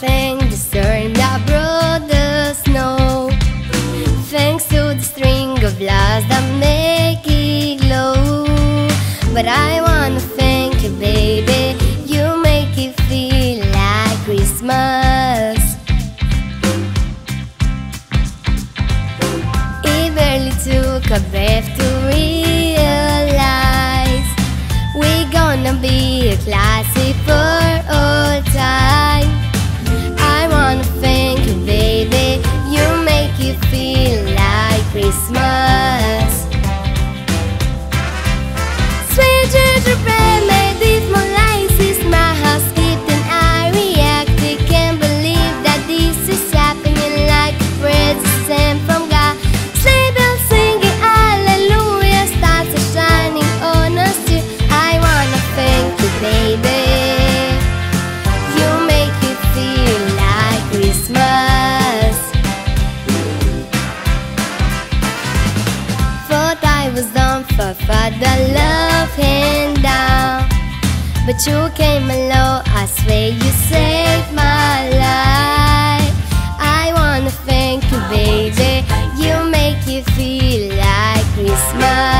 thank the storm that brought the snow. Thanks to the string of lights that make it glow. But I wanna thank you, baby. You make it feel like Christmas. It barely took a breath to was done for father love hand down But you came along, I swear you saved my life. I wanna thank you baby, you make you feel like Christmas.